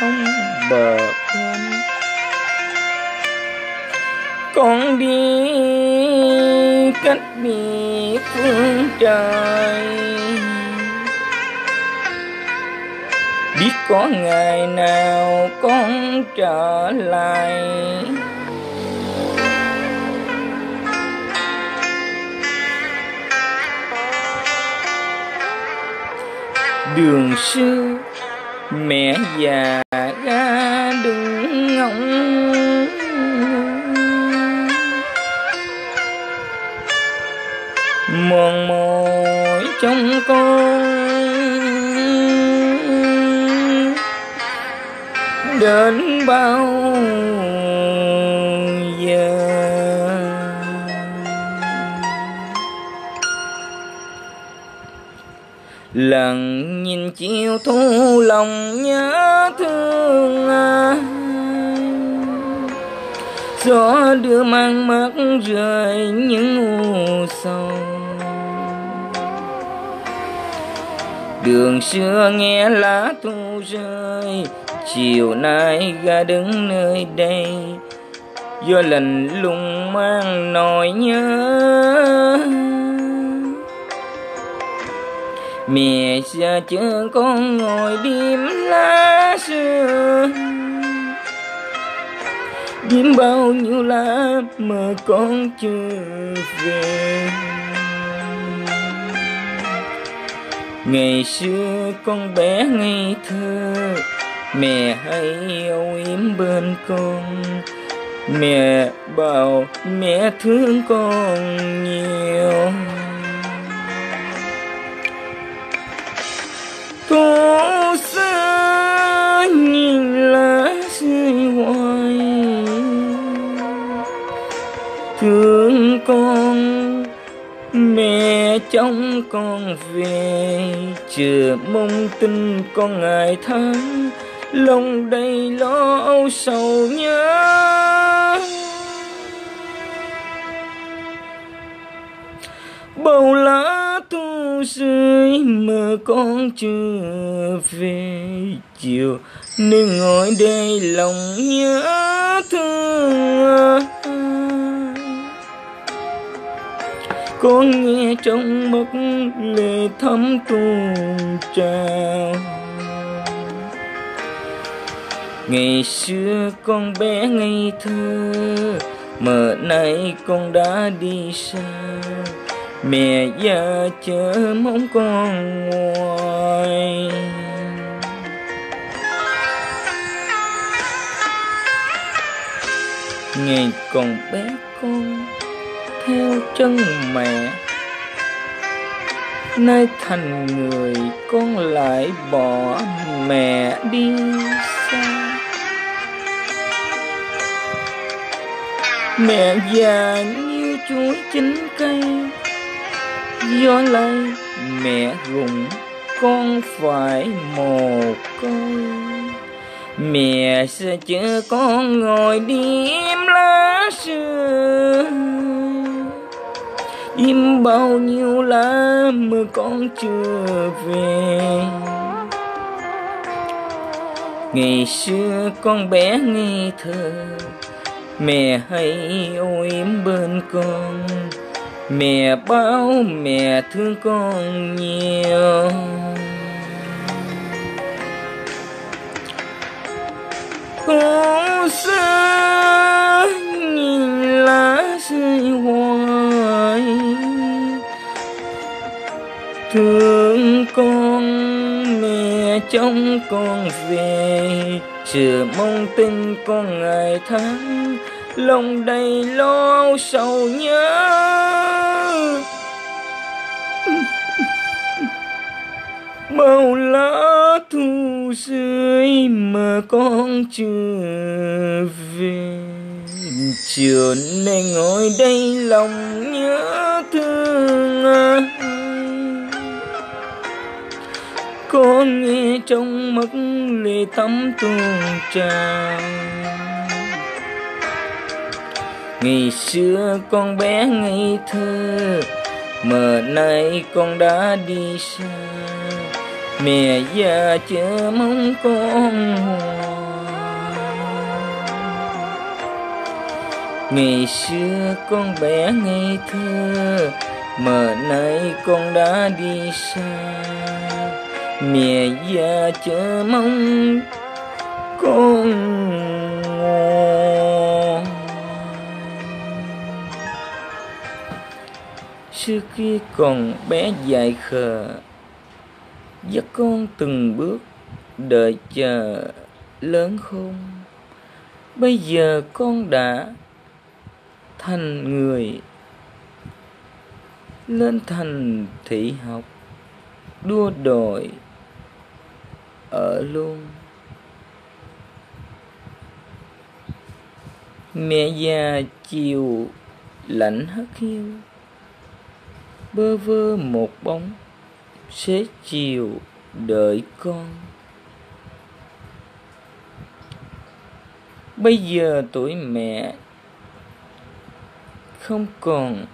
không bờ bên. Con đi cách biệt phương trời. Biết có ngày nào con trở lại. Đường xưa mẹ già ra đứng ngóng. Mòn mỏi trong con đến bao lần nhìn chiều thu lòng nhớ thương ai gió đưa mang mắt rời những u sầu. Đường xưa nghe lá thu rơi, chiều nay ga đứng nơi đây. Do lạnh lùng mang nỗi nhớ mẹ xa chưa con ngồi đêm lá xưa. Đêm bao nhiêu lá mà con chưa về. Ngày xưa con bé ngây thơ, mẹ hay yêu yếm bên con. Mẹ bảo mẹ thương con nhiều. Mẹ trông con về Chờ mong tin con ngày tháng. Lòng đầy lo âu sầu nhớ. Bầu lá thu rơi mà con chưa về. Chiều nên ngồi đây lòng nhớ thương. Con nghe trong mắt lệ thấm tuôn trào. Ngày xưa con bé ngây thơ, mà nay con đã đi xa. Mẹ già chờ mong con ngoài. Ngày còn bé con theo chân mẹ. Nay thành người con lại bỏ mẹ đi xa. Mẹ già như chuối chín cây gió lay mẹ rụng con phải mồ côi, mẹ sẽ chờ con ngồi đêm lá xưa im bao nhiêu lá mà con chưa về. Ngày xưa con bé ngây thơ, mẹ hay ôm yếm bên con. Mẹ bao mẹ thương con nhiều. Cô mẹ con về. Chờ mong tin con ngày tháng, lòng đầy lo sầu nhớ. Bao lá thu rơi mà con chưa về. Chiều nay ngồi đây lòng nhớ. Con nghe trong mắt lệ thấm tuôn trào ngày xưa con bé ngây thơ mà nay con đã đi xa. Mẹ già chờ mong con ngày xưa con bé ngây thơ mà nay con đã đi xa mẹ già chờ mong con xưa kia còn bé dài khờ dắt con từng bước đợi chờ lớn khôn bây giờ con đã thành người, lên thành thị học, đua đòi ở luôn. Mẹ già chiều lạnh hất hiu, bơ vơ một bóng xế chiều đợi con. Bây giờ tuổi mẹ không còn